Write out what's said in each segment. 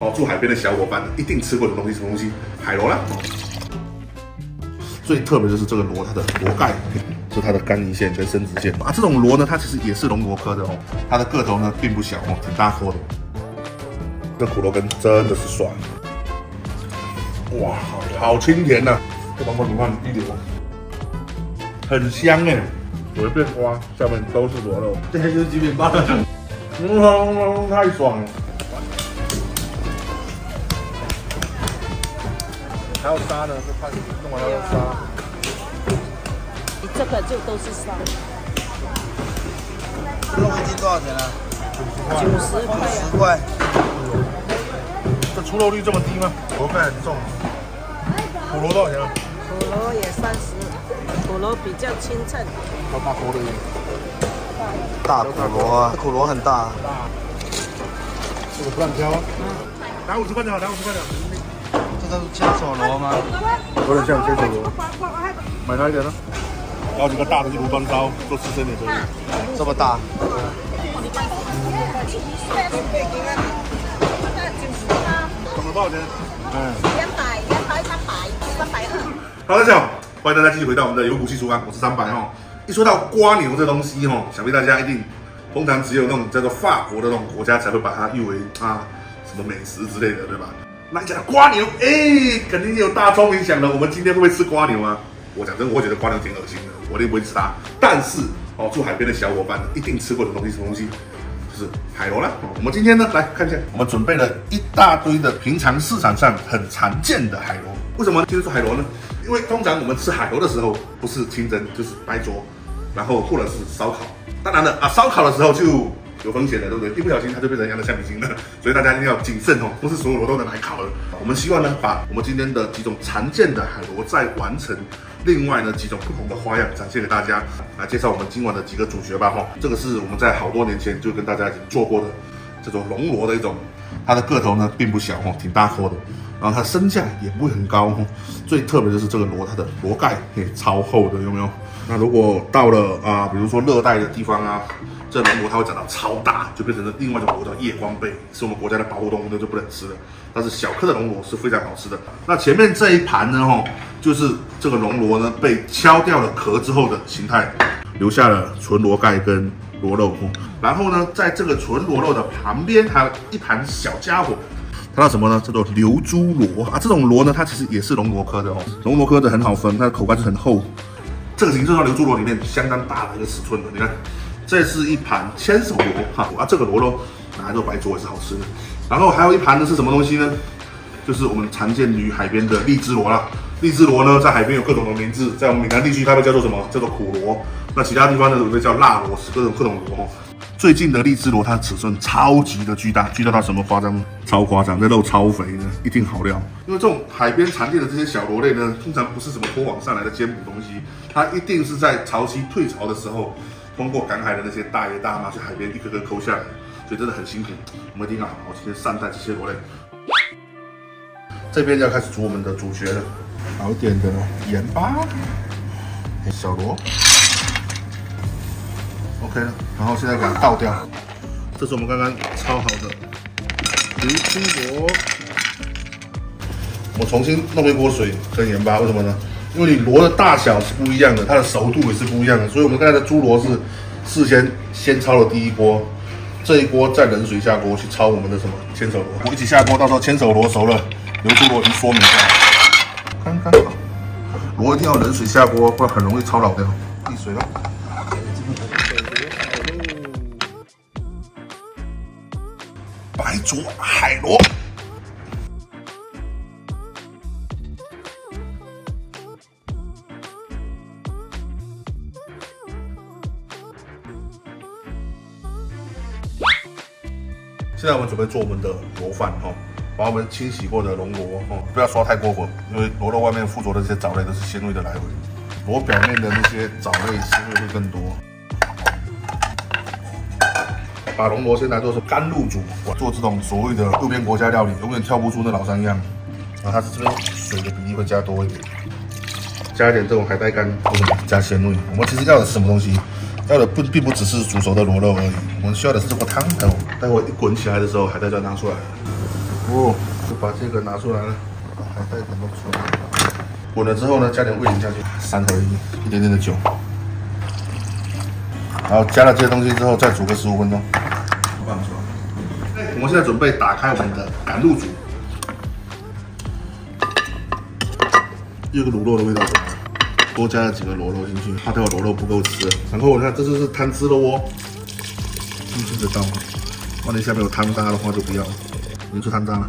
哦，住海边的小伙伴一定吃过的东西，什么东西？海螺啦。最特别就是这个螺，它的螺盖是它的干泥线跟生殖线啊。这种螺呢，它其实也是龙螺科的哦。它的个头呢并不小哦，挺大颗的。这苦螺根真的是爽，哇，好清甜呐！这帮我你看一流，很香哎。随便挖，下面都是螺肉，这就是鸡面包。嗯，太爽了。还有沙呢，就怕弄完了有沙。你这个就都是沙。肉一斤多少钱啊？九十块。九十块。这出肉率这么低吗？螺块很重。苦螺多少钱啊？苦螺也三十，苦螺比较清澈。好大颗的。大苦螺啊，苦螺很大。这个不让挑。嗯。打五十块的，打五十块的。这是千手螺吗？有点像千手螺。买它一点呢。然后几个大的就炉端烧，多吃生也可以。这么大。怎么多少钱？嗯。两百，两百，三百，三百二。好，大家好，欢迎大家继续回到我们的有骨气厨房，我是三百哈。一说到瓜牛这东西哈，想必大家一定通常只有那种叫做法国的那种国家才会把它誉为啊什么美食之类的，对吧？那讲瓜牛，哎，肯定有大聪明想了，我们今天会不会吃瓜牛啊？我讲真，我觉得瓜牛挺恶心的，我一定不会吃它。但是哦，住海边的小伙伴一定吃过的东西，什么东西？就是海螺啦。我们今天呢，来看一下，我们准备了一大堆的平常市场上很常见的海螺。为什么今天说海螺呢？因为通常我们吃海螺的时候，不是清蒸就是白灼，然后或者是烧烤。当然了啊，烧烤的时候就。有风险的，对不对？一不小心它就变成一样的橡皮筋了，所以大家一定要谨慎哦，不是所有螺都能来烤的。我们希望呢，把我们今天的几种常见的海螺再完成另外呢几种不同的花样展现给大家，来介绍我们今晚的几个主角吧哈。这个是我们在好多年前就跟大家已经做过的这种龙螺的一种，它的个头呢并不小哈，挺大颗的，然后它身价也不会很高哈。最特别的是这个螺，它的螺盖嘿超厚的，有没有？那如果到了啊，比如说热带的地方啊。这龙螺它会长到超大，就变成了另外一种螺叫夜光贝，是我们国家的保护动物，那就不能吃了。但是小颗的龙螺是非常好吃的。那前面这一盘呢，哈，就是这个龙螺呢被敲掉了壳之后的形态，留下了纯螺盖跟螺肉。然后呢，在这个纯螺肉的旁边还有一盘小家伙，它叫什么呢？叫做流珠螺啊。这种螺呢，它其实也是龙螺科的哦。龙螺科的很好分，它的口感是很厚。这个形状流珠螺里面相当大的一个尺寸的，你看。这是一盘千手螺哈啊，这个螺肉拿来做白灼也是好吃的。然后还有一盘呢是什么东西呢？就是我们常见于海边的荔枝螺啦。荔枝螺呢在海边有各种的名字，在我们闽南地区它被叫做什么？叫做苦螺。那其他地方呢会叫辣螺，是各种各种螺。最近的荔枝螺它尺寸超级的巨大，巨大到什么夸张？超夸张，那肉超肥的，一定好料。因为这种海边常见的这些小螺类呢，通常不是什么拖网上来的煎捕东西，它一定是在潮汐退潮的时候。通过赶海的那些大爷大妈去海边一颗颗抠下来，所以真的很辛苦。我们一定要好好今天善待这些螺类。这边就要开始煮我们的主角了，好一点的盐巴，小螺，OK 了。然后现在给它倒掉，这是我们刚刚焯好的流珠螺。我重新弄一锅水跟盐巴，为什么呢？因为你螺的大小是不一样的，它的熟度也是不一样的，所以我们刚才的猪螺是事先先焯了第一锅，这一锅再冷水下锅去焯我们的什么千手螺，一起下锅，到时候千手螺熟了，牛猪螺已经说明一下，刚刚好。螺一定要冷水下锅，不然很容易焯老掉。沥水了，白灼海螺。现在我们准备做我们的螺饭哈，把我们清洗过的龙螺哈，不要刷太过火，因为螺肉外面附着的这些藻类都是鲜味的来源，螺表面的那些藻类鲜味会更多。把龙螺先来做成干露煮，做这种所谓的路边国家料理，永远跳不出那老三样。然后它是这边水的比例会加多一点，加一点这种海带干，加鲜味。我们其实要的是什么东西？要的不并不只是煮熟的螺肉而已，我们需要的是这个汤。待会待会一滚起来的时候，海带就要拿出来。哦，就把这个拿出来了，把海带给弄出来。滚了之后呢，加点味精下去，三合一，一点点的酒。然后加了这些东西之后，再煮个十五分钟。放出来。我们现在准备打开我们的赶路煮。有个卤肉的味道，多加了几个螺肉进去，怕掉螺肉不够吃。然后你看，这就是汤汁了哦，轻轻的倒。万一下面有汤渣的话就不要，能出汤渣了。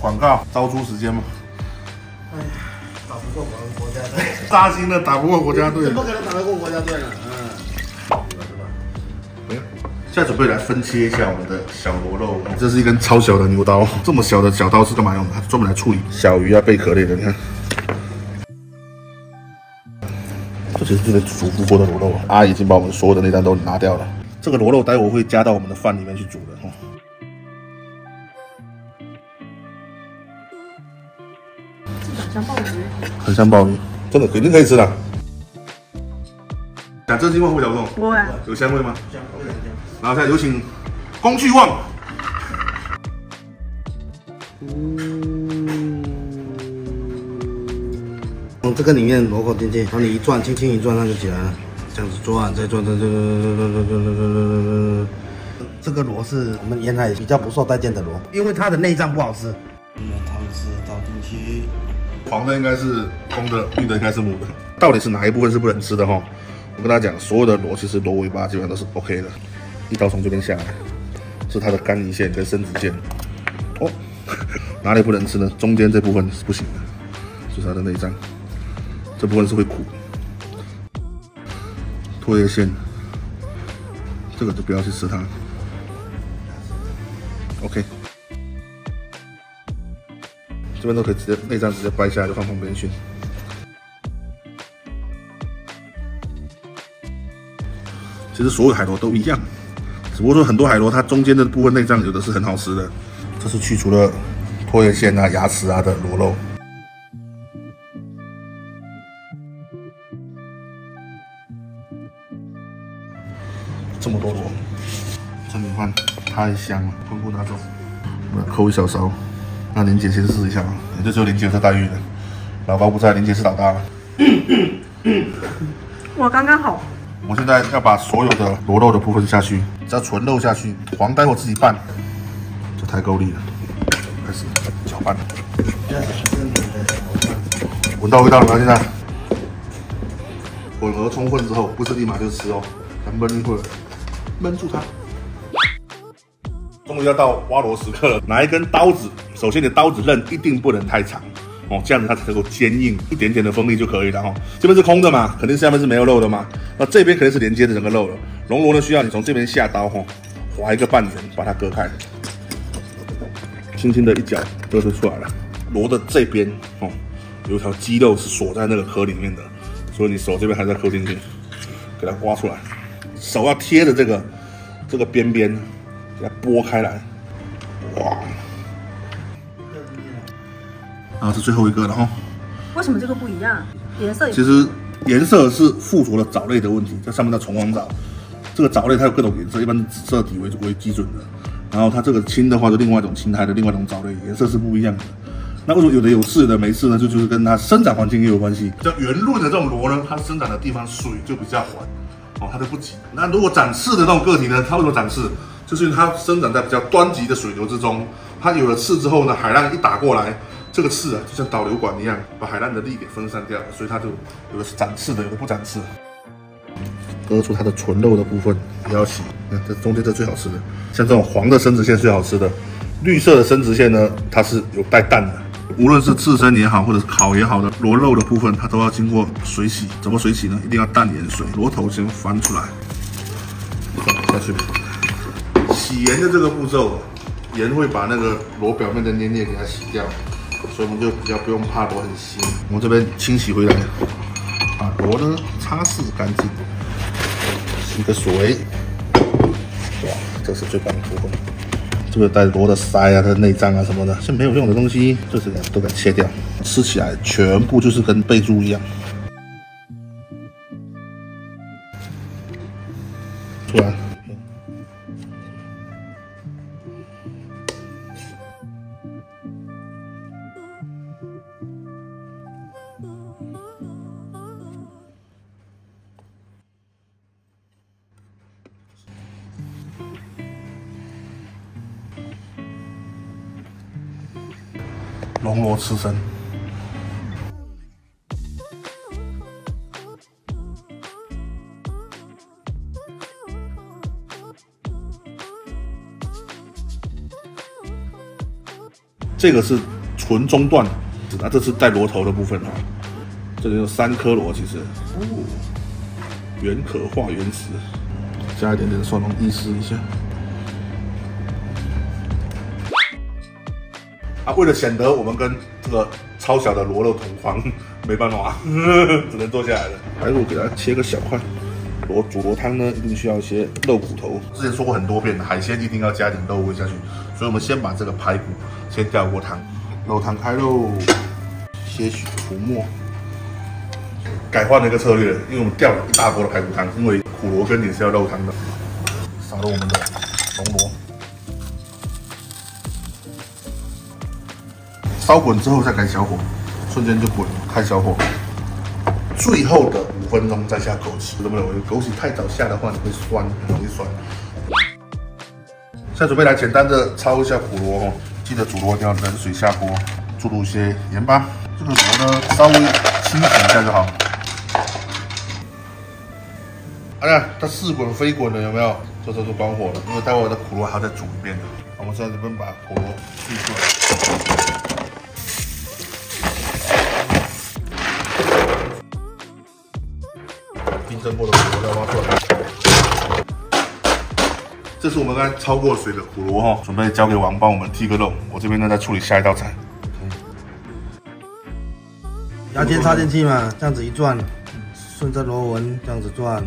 广告招租时间吗？哎呀，打不过我们国家队，扎心的打不过国家队怎。么可能打得过国家队呢？嗯，没有现在准备来分切一下我们的小螺肉，这是一根超小的牛刀，这么小的小刀是干嘛用的？它专门来处理小鱼啊、贝壳类的。你看，这其实就是煮不过的螺肉，阿姨已经把我们所有的内脏都拿掉了。这个螺肉待会会加到我们的饭里面去煮的哦。很像鲍鱼。很像鲍鱼，真的肯定可以吃的。讲真心话会不会咬不动？不会啊，有香味吗？然后现在有请工具旺。从这个里面螺口进去，然后你一转，轻轻一转，它就起来了。这样子转，再转，转转转转转转转转转转转。这个螺是我们沿海比较不受待见的螺，因为它的内脏不好吃。汤汁倒进去，黄的应该是公的，绿的应该是母的。到底是哪一部分是不能吃的哈？我跟大家讲，所有的螺其实螺尾巴基本上都是 OK 的。一刀从这边下来，是它的肝胰腺跟生殖腺。哦，哪里不能吃呢？中间这部分是不行的，是它的内脏。这部分是会苦。唾液腺，这个就不要去吃它。OK。这边都可以直接内脏直接掰下来就放旁边去。其实所有海螺都一样，只不过说很多海螺它中间的部分内脏有的是很好吃的，这是去除了唾液腺啊、牙齿啊的螺肉。太香了，昆布拿走，我扣一小勺。那林姐先试一下啊，也就只有林姐有这待遇了，老高不在，林姐是老大了。我刚刚好。我现在要把所有的螺肉的部分下去，只要纯肉下去，黄待会自己拌，这太够力了。开始搅拌，闻到味道了吗？现在混合充分之后，不是立马就吃哦，要焖一会儿，焖住它。终于要到挖螺时刻了，拿一根刀子，首先你的刀子刃一定不能太长哦，这样子它才能够坚硬，一点点的锋利就可以了哦。这边是空的嘛，肯定下面是没有肉的嘛，那这边肯定是连接着整个肉了。龙螺呢，需要你从这边下刀哈、划一个半圆，把它割开，轻轻的一搅，割就出来了。螺的这边哦，有一条肌肉是锁在那个壳里面的，所以你手这边还是要抠进去，给它刮出来，手要贴着这个这个边边。给它拨开来，哇！然后是最后一个了哈。为什么这个不一样？颜色也其实颜色是附着了藻类的问题，在上面的虫黄藻，这个藻类它有各种颜色，一般是紫色底为为基准的。然后它这个青的话，就另外一种青苔的另外一种藻类，颜色是不一样的。那为什么有的有刺，有的没刺呢？就就是跟它生长环境也有关系。像圆润的这种螺呢，它生长的地方水就比较缓，哦，它就不急。那如果长刺的那种个体呢，它为什么长刺？就是它生长在比较湍急的水流之中，它有了刺之后呢，海浪一打过来，这个刺啊就像导流管一样，把海浪的力给分散掉了，所以它就有的是长刺的，有的不长刺。割出它的纯肉的部分，也要洗，看这中间这最好吃的，像这种黄的生殖腺最好吃的，绿色的生殖腺呢，它是有带蛋的。无论是刺身也好，或者是烤也好的螺肉的部分，它都要经过水洗。怎么水洗呢？一定要淡盐水，螺头先翻出来，下去。洗盐的这个步骤，盐会把那个螺表面的黏液给它洗掉，所以我们就比较不用怕螺很腥。我们这边清洗回来，把螺呢擦拭干净，洗个水。哇，这是最棒的部分。这个带螺的鳃啊、它的内脏啊什么的，是没有用的东西，这是都给切掉。吃起来全部就是跟贝珠一样。出来。龙螺刺身。这个是纯中段，那这是带螺头的部分哈。这里有三颗螺，其实哦，原壳化原石，加一点点蒜蓉意思一下。啊，为了显得我们跟这个超小的螺肉同框，没办法，只能坐下来了。排骨给它切个小块。螺煮螺汤呢，一定需要一些肉骨头。之前说过很多遍，海鲜一定要加点肉味下去。所以我们先把这个排骨先吊过汤，肉汤开喽，些许涂沫。改换了一个策略，因为我们吊了一大锅的排骨汤，因为苦螺根也是要肉汤的。撒了我们的龙螺，烧滚之后再改小火，瞬间就滚，开小火。最后的五分钟再下枸杞，懂不懂？枸杞太早下的话，你会酸，很容易酸。现在准备来简单的焯一下苦螺哦，记得煮螺要冷水下锅，注入一些盐巴。这个螺呢，稍微清洗一下就好。哎呀，它似滚非滚的，有没有？这时候就关火了，因为待会的苦螺还要再煮一遍的。我们现在这边把苦螺去出来。冰镇过的苦螺要挖出来。这是我们刚才焯过水的苦螺哈，准备交给王帮我们剔个肉。我这边呢在处理下一道菜。牙签插进去嘛，这样子一转，顺着螺纹这样子转。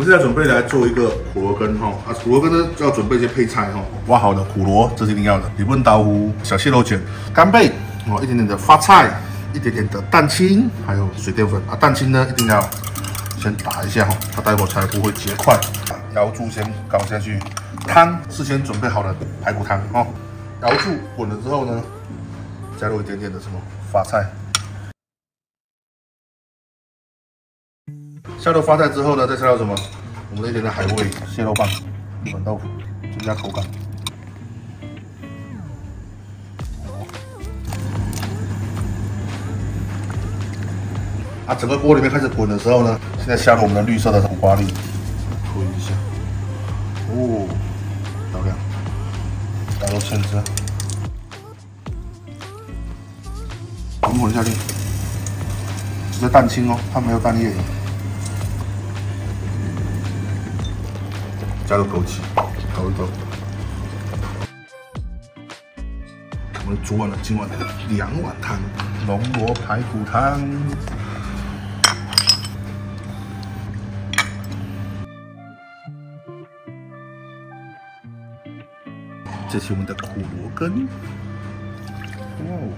们现在准备来做一个苦螺羹哈，啊，苦螺羹呢要准备一些配菜哈，挖好的苦螺这是一定要的，比问刀菇、小蟹肉卷、干贝哦，一点点的发菜，一点点的蛋清，还有水淀粉啊，蛋清呢一定要先打一下哈，它待会才不会结块。瑶柱先搞下去，汤事先准备好的排骨汤哦，瑶柱滚了之后呢，加入一点点的什么发菜。下肉发菜之后呢，再下到什么？我们的一点点海味、蟹肉棒、日本豆腐，增加口感。啊，整个锅里面开始滚的时候呢，现在下入我们的绿色的苦瓜粒，推一下，哦，漂亮，加入芡汁，滚滚下去，这是蛋清哦，它没有蛋液。加入枸杞，搞一搞。我们煮完了今晚的两碗汤，龙螺排骨汤。这是我们的苦螺根，哇哦，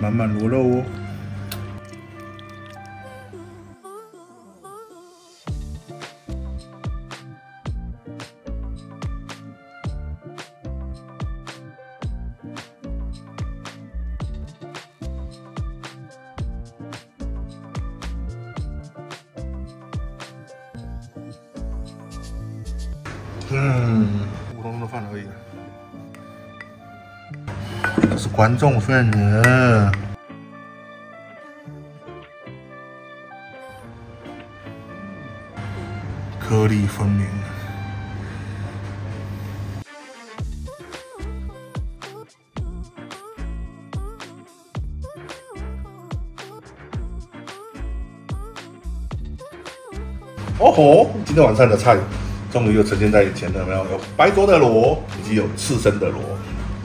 满满螺肉哦。观众份的，颗粒分明。哦吼，今天晚上的菜。终于又呈现在眼前了，有没有？有白灼的螺，以及有刺身的螺，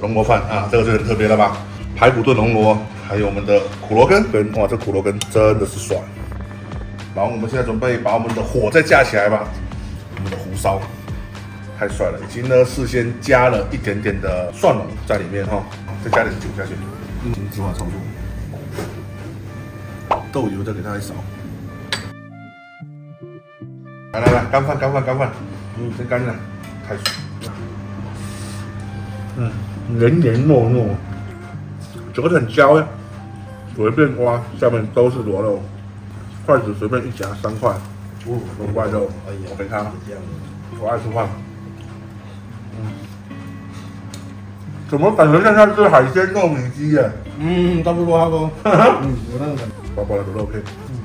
龙螺饭啊，这个就很特别了吧？排骨炖龙螺，还有我们的苦螺根，哇，这苦螺根真的是爽。然后我们现在准备把我们的火再架起来吧，我们的胡烧。太帅了，已经呢事先加了一点点的蒜蓉在里面哈，再加点酒下去，进行计划操作，豆油再给它一勺。来来来，干饭干饭干饭，嗯，先干了，开水。嗯，黏黏糯糯，整个很焦呀。随便挖，下面都是螺肉，筷子随便一夹三块，哦，龙怪肉哎呀，我给他我爱吃饭。嗯，怎么感觉像像是海鲜糯米鸡耶？嗯，差不多差不多，嗯，有那种感觉。薄薄的螺肉片。嗯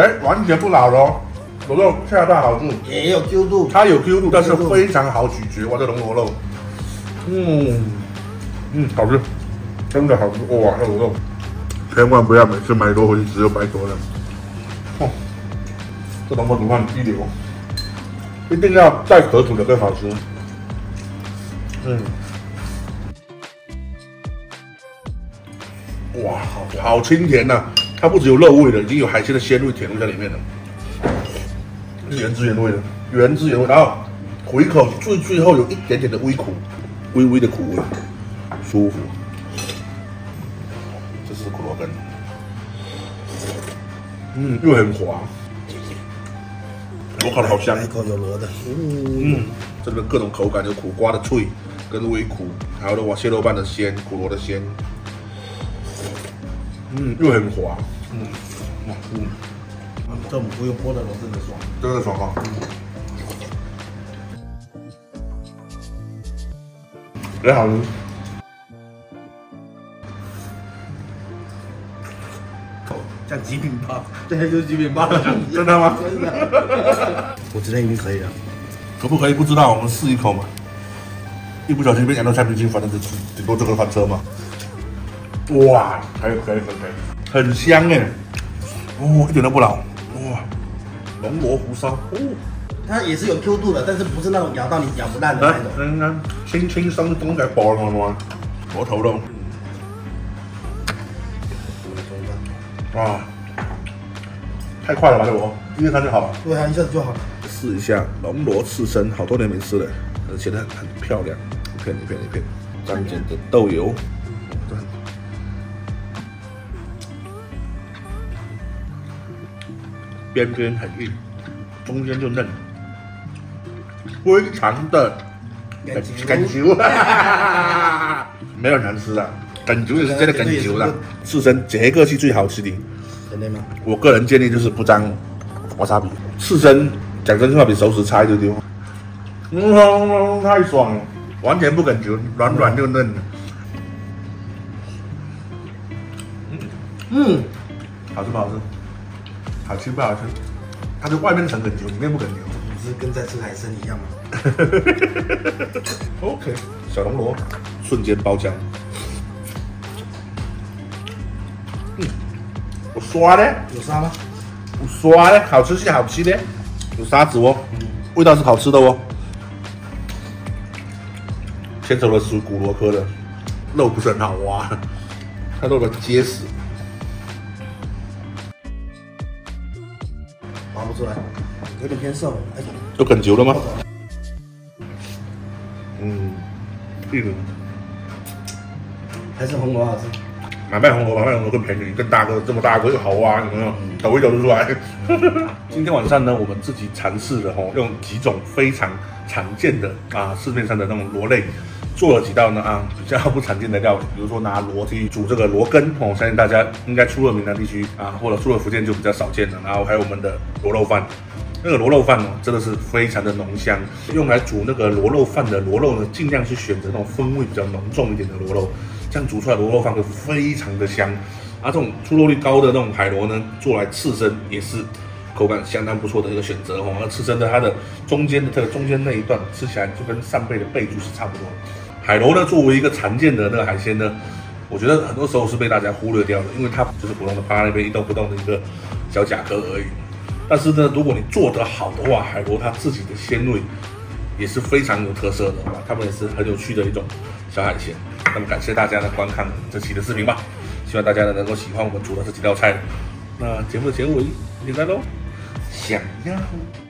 哎，完全不老的哦，卤肉恰到好处，也有 Q 度，它有 Q 度，但是非常好咀嚼。哇，这龙螺肉，嗯嗯，好吃，真的好吃哇！这卤肉，千万不要每次买多回去只有白多了。哦，这龙螺煮饭一流，一定要带壳煮的更好吃。嗯，哇，好好清甜呐、它不只有肉味的，已经有海鲜的鲜味、甜味在里面了。原汁原味的，原汁原味，然后回口最最后有一点点的微苦，微微的苦味，舒服。这是苦萝根，嗯，又很滑，我烤的好香。一，口有螺的，嗯，这里面各种口感，有苦瓜的脆跟微苦，还有哇蟹肉瓣的鲜，苦螺的鲜，嗯，又很滑，嗯，哇，嗯，这种不用剥的螺真的爽。真的爽啊！也好吃。像极品包，这些就是极品包。真的吗？真的，我觉得已经可以了。可不可以不知道？我们试一口嘛。一不小心被养到菜冰心，反正就顶多这个翻车嘛。哇，可以可以可以可以，很香哎，哦，一点都不老，哇，龙螺胡烧，哦，它也是有 Q 度的，但是不是那种咬到你咬不烂的来那种。轻轻松松嘅薄嘛嘛，螺头肉，哇，太快了吧这我，一二三就好了。对啊，一下子就好了。试一下龙螺刺身，好多年没吃了，而且它很很漂亮，一片一片一片，沾点的豆油，边边很硬，中间就嫩，非常的感觉感觉，没有难吃的，感觉也是真的感觉啦。刺身这个是最好吃的。真的吗？我个人建议就是不沾瓦萨比，刺身讲真话比熟食差一丢丢。嗯，太爽了，完全不感觉，软软又嫩的。嗯，好吃不好吃？好吃不好吃？它是外面层梗球，里面不梗球。跟在吃海参一样吗？OK，小龙螺瞬间爆浆。嗯，我刷嘞，有沙吗？我刷嘞，好吃是好吃的，有沙子哦，味道是好吃的哦。牵手的属于骨螺科的，肉不是很好挖，它肉的结实。挖不出来，有点偏瘦。有梗球了吗？嗯，这个还是红螺好吃。买卖红螺，买卖红螺更便宜，更大个，这么大个又好挖，有没有？抖一抖就出来。今天晚上呢，我们自己尝试了吼，用几种非常常见的啊市面上的那种螺类，做了几道呢啊比较不常见的料理，比如说拿螺去煮这个螺羹哦，相信大家应该出了闽南地区啊，或者出了福建就比较少见了。然后还有我们的螺肉饭。那个螺肉饭哦，真的是非常的浓香。用来煮那个螺肉饭的螺肉呢，尽量是选择那种风味比较浓重一点的螺肉，这样煮出来螺肉饭会非常的香。啊，这种出肉率高的那种海螺呢，做来刺身也是口感相当不错的一个选择哦。那刺身的它的中间的这个中间那一段吃起来就跟扇贝的背柱是差不多。海螺呢，作为一个常见的那个海鲜呢，我觉得很多时候是被大家忽略掉的，因为它就是普通的趴那边一动不动的一个小甲壳而已。但是呢，如果你做得好的话，海螺它自己的鲜味也是非常有特色的，哇？它们也是很有趣的一种小海鲜。那么感谢大家的观看这期的视频吧，希望大家呢能够喜欢我们煮的这几道菜。那节目的结尾你来喽，想要。